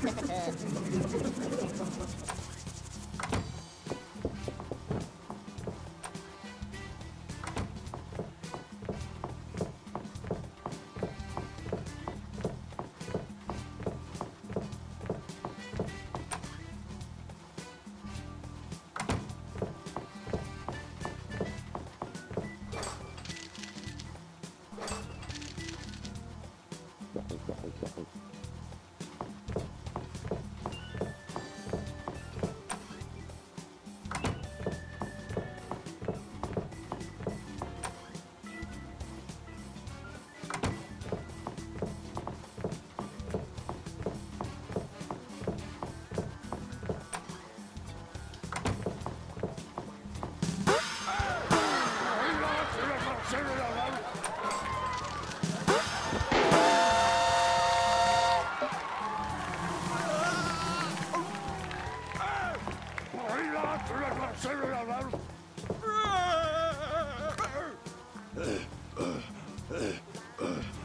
I'm Sırılalar. Uh, uh, uh, uh.